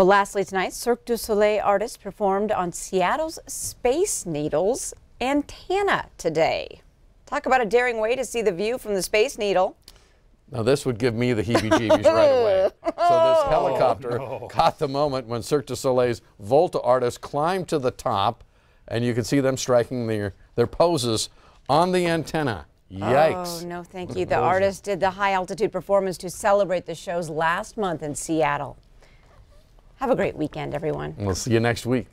But lastly tonight, Cirque du Soleil artists performed on Seattle's Space Needle's antenna today. Talk about a daring way to see the view from the Space Needle. Now this would give me the heebie-jeebies right away. So this oh, helicopter oh, no. caught the moment when Cirque du Soleil's Volta artists climbed to the top, and you can see them striking their, their poses on the antenna. Yikes. Oh, no, thank you. The artist did the high altitude performance to celebrate the show's last month in Seattle. Have a great weekend, everyone. We'll see you next week.